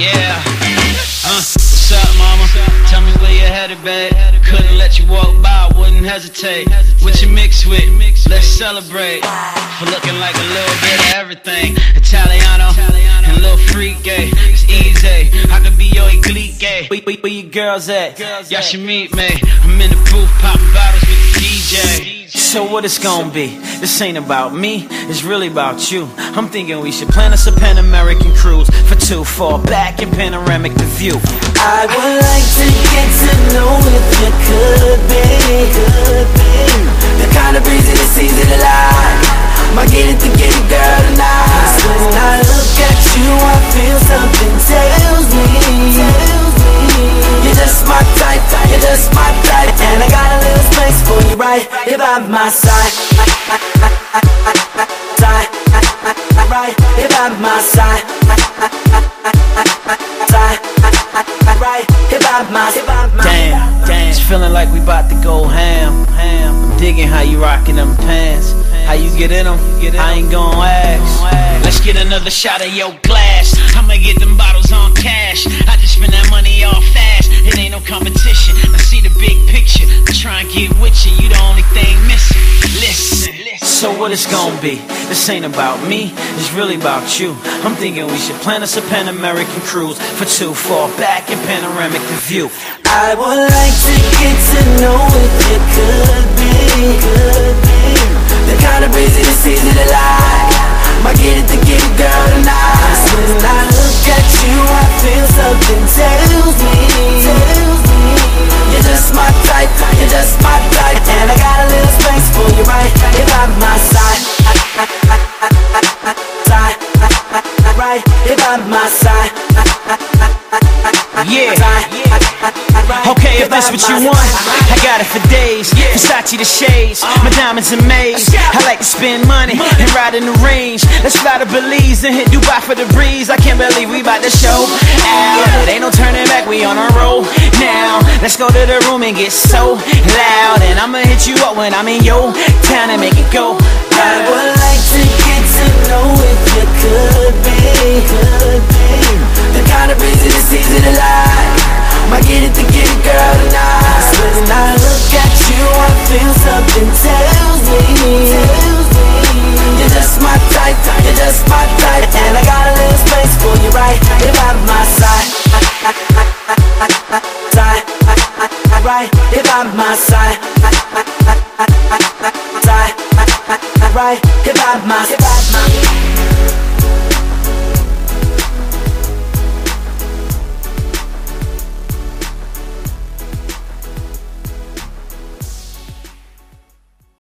Yeah. Uh, what's up, mama? Tell me where you're headed, babe. Couldn't let you walk by, wouldn't hesitate. What you mix with? Let's celebrate. For looking like a little bit of everything. Italiano and little freak gay. It's easy. I could be your elite gay. Where, where, where your girls at? Y'all should meet me. I'm in the booth popping bottles with the DJ. So what it's gonna be? This ain't about me, it's really about you. I'm thinking we should plan us a Pan American cruise for two, fall back in panoramic the view. I would like to get to know if you could be, could be the kind of breezy that's easy to like. Might get it to get it, girl, tonight. When I look at you, I feel something me, tells me you're just my type, you're just my type, and I got a little space for you right here by my side. Damn, damn. It's feeling like we bout to go ham, ham. I'm digging how you rockin' them pants. How you get in them? I ain't gon' ask. Let's get another shot of your glass. I'ma get them bottles So what it's gonna be? This ain't about me, it's really about you. I'm thinking we should plan us a Pan American cruise for two, fall back in panoramic view. I would like to get to know if you could be, could be the kind of breezy that's easy to like. Might get it to get it, girl, tonight. When I look at you, I feel something tells me, tells me you're just my type, you're just my right here by my side. Yeah. Okay, if that's what you want, I got it for days. Versace the shades, uh-huh. my diamonds and maize. I like to spend money and ride in the range. Let's fly to Belize and hit Dubai for the breeze. I can't believe we about to show out. It ain't no turning back, we on a roll now. Let's go to the room and get so loud. And I'ma hit you up when I'm in your town and make it go. I would like to get to know type, you're just my type And I got a little space for you right here by my side Side, right here by my side Side, right here by my side